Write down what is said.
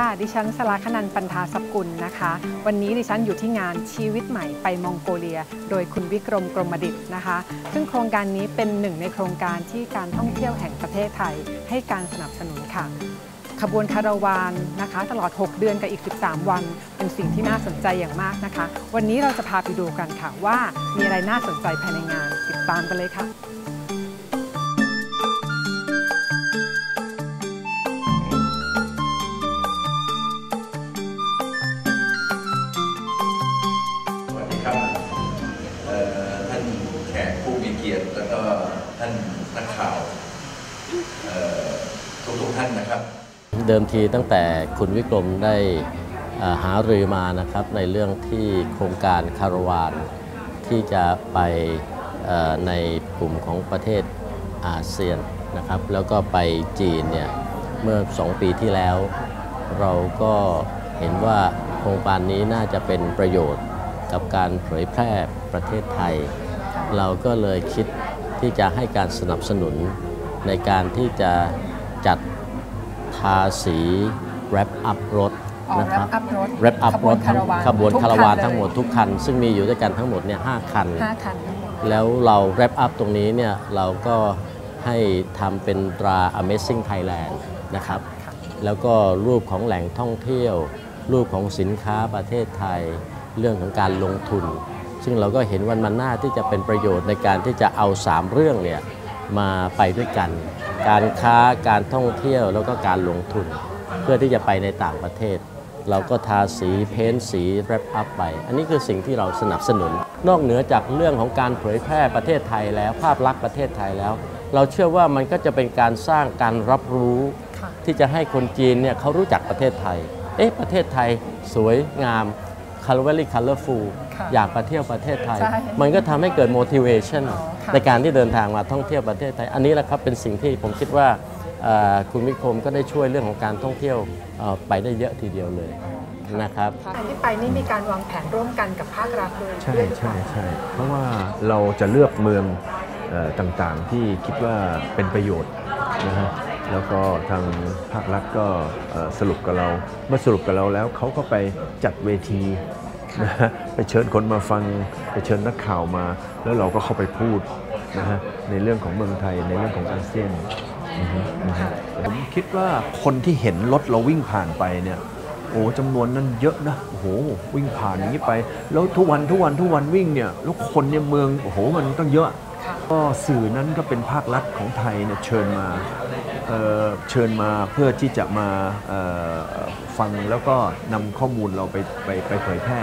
ค่ะ ดิฉันสลาคนันปันธาสกุลนะคะ วันนี้ดิฉันอยู่ที่งานชีวิตใหม่ไปมองโกเลีย โดยคุณวิกรมกรมดิตนะคะ ซึ่งโครงการนี้เป็นหนึ่งในโครงการที่การท่องเที่ยวแห่งประเทศไทย ให้การสนับสนุนค่ะ ขบวนคาราวานนะคะ ตลอด 6 เดือนกับอีก 13 วัน เป็นสิ่งที่น่าสนใจอย่างมากนะคะ วันนี้เราจะพาไปดูกันค่ะว่ามีอะไรน่าสนใจภายในงานติดตามกันเลยค่ะ ก็ท่านนักข่าวเอ่อทุกๆท่านนะครับ เดิมทีตั้งแต่คุณวิกรมได้หารือมานะครับในเรื่องที่โครงการคารวานที่จะไปในกลุ่มของประเทศอาเซียนนะครับแล้วก็ไปจีนเนี่ยเมื่อ 2 ปีที่แล้ว เราก็เห็นว่าโครงการนี้น่าจะเป็นประโยชน์กับการเผยแพร่ประเทศไทย เราก็เลยคิด ที่จะให้การสนับสนุนในการที่จะจัดทำสี wrap up รถอ๋อนะครับ wrap up รถ wrap up ขบวนรถทั้งคาราวานขบวนทุกคาราวานคันเลยทั้งหมดทุกคัน ซึ่งมีอยู่ด้วยกันทั้งหมดเนี่ยห้าคัน5คันทั้งหมดแล้วเรา wrap up ตรงนี้เนี่ยเราก็ให้ทำเป็นตรา Amazing Thailand นะครับค่ะแล้วก็รูปของแหล่งท่องเที่ยว รูปของสินค้าประเทศไทย เรื่องของการลงทุน ซึ่งเราก็เห็นว่ามันน่าที่จะเป็นประโยชน์ในการที่จะเอา 3 เรื่องเนี่ยมาไปด้วยกัน การค้าการท่องเที่ยวแล้วก็การลงทุน เพื่อที่จะไปในต่างประเทศ เราก็ทาสีเพ้นสีแรปอัพไป อันนี้คือสิ่งที่เราสนับสนุน นอกเหนือจากเรื่องของการเผยแพร่ประเทศไทยแล้วภาพลักษณ์ประเทศไทยแล้ว เราเชื่อว่ามันก็จะเป็นการสร้างการรับรู้ที่จะให้คนจีนเนี่ยเขารู้จักประเทศไทย เอ๊ะประเทศไทยสวยงาม colorfully colorful อยากไปเที่ยวประเทศไทยใช่มันก็ทำให้เกิด motivation อ๋อค่ะในการที่เดินทางมาท่องเที่ยวประเทศไทย อันนี้แหละครับเป็นสิ่งที่ผมคิดว่าเอ่อคุณวิคมก็ได้ช่วยเรื่องของการท่องเที่ยวเอ่อไปได้เยอะทีเดียวเลยนะครับอันที่ไปนี่มีการวางแผนร่วมกันกับภาครัฐด้วยใช่ด้วยหรือเปใช่ล่าใช่เพราะว่าเราจะเลือกเมืองเออต่างๆที่คิดว่าเป็นประโยชน์นะฮะแล้วก็ทางภาครัฐก็เอ่อสรุปกับเรา เมื่อสรุปกับเราแล้วเขาก็ไปจัดเวที นะฮะไปเชิญคนมาฟังไปเชิญนักข่าวมา แล้วเราก็เข้าไปพูดนะฮะในเรื่องของเมืองไทยในเรื่องของอาเซียนอือฮึอือฮึผมคิดว่าคนที่เห็นรถเราวิ่งผ่านไปเนี่ยโอ้จำนวนนั้นเยอะนะโอ้โหวิ่งผ่านอย่างนี้ไป แล้วทุกวันทุกวันทุกวันวิ่งเนี่ยแล้วคนเนี่ยเมืองโอ้โหมันต้องเยอะค่ะก็สื่อนั้นก็เป็นภาครัฐของไทยเนี่ยเชิญมา เเชิญมาเพื่อที่จะมาฟังแล้วก็นำข้อมูลเราไปไปไปเผยแพร่